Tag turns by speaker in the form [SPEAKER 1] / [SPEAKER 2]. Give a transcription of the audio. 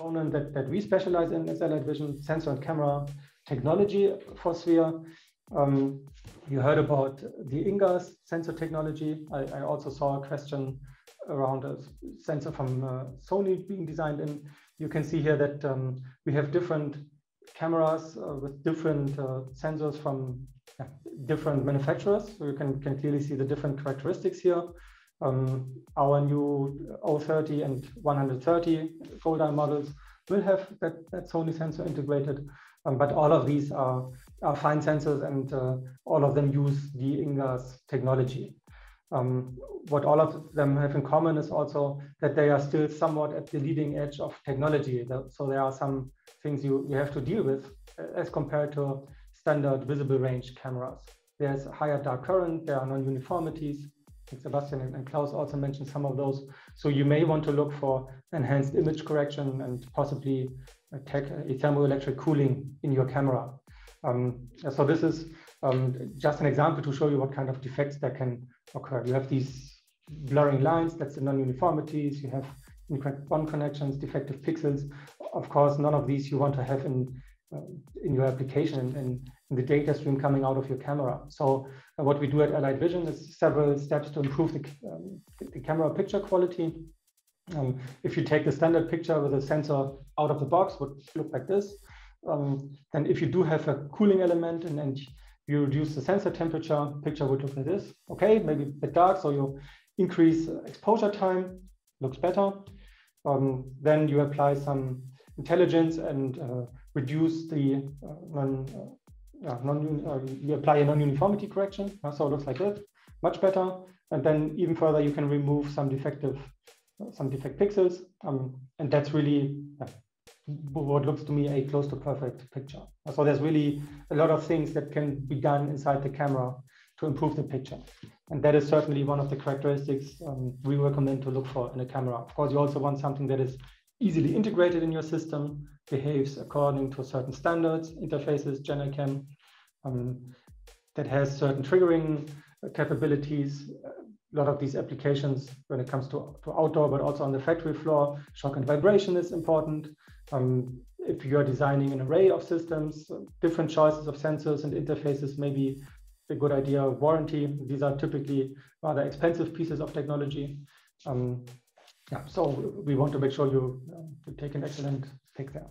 [SPEAKER 1] component that, that we specialize in is Allied Vision sensor and camera technology for SWIR. Um, you heard about the InGaAs sensor technology. I, I, also saw a question around a sensor from uh, Sony being designed in. You can see here that um, we have different cameras uh, with different uh, sensors from different manufacturers. So you can, can clearly see the different characteristics here. Um, our new 030 and 130 Goldeye models will have that, that Sony sensor integrated, um, but all of these are, are fine sensors and uh, all of them use the InGaAs technology. Um, what all of them have in common is also that they are still somewhat at the leading edge of technology. So there are some things you, you have to deal with uh, as compared to standard visible range cameras. There's higher dark current, there are non-uniformities, Sebastian and Klaus also mentioned some of those. So you may want to look for enhanced image correction and possibly tech, thermoelectric cooling in your camera. Um, so this is um, just an example to show you what kind of defects that can occur. You have these blurring lines, that's the non-uniformities. You have incorrect bond connections, defective pixels. Of course, none of these you want to have in in your application and, in the data stream coming out of your camera. So uh, what we do at Allied Vision is several steps to improve the, um, the camera picture quality. Um, if you take the standard picture with a sensor out of the box, would look like this. Um, then if you do have a cooling element and, and you reduce the sensor temperature, picture would look like this. Okay, maybe a bit dark, so you increase exposure time, looks better. Um, then you apply some intelligence and uh, reduce the uh, non, uh, non you apply a non-uniformity correction. so it looks like that, much better. And then even further, you can remove some defective, some defect pixels. Um, and that's really what looks to me a close to perfect picture. So there's really a lot of things that can be done inside the camera to improve the picture. And that is certainly one of the characteristics um, we recommend to look for in a camera. Of course, you also want something that is easily integrated in your system, behaves according to certain standards, interfaces, GenICam, um, that has certain triggering capabilities. A lot of these applications, when it comes to, to outdoor, but also on the factory floor, shock and vibration is important. Um, if you are designing an array of systems, different choices of sensors and interfaces may be a good idea. Warranty, these are typically rather expensive pieces of technology. Um, yeah, so we want to make sure you, uh, you take an excellent pick there.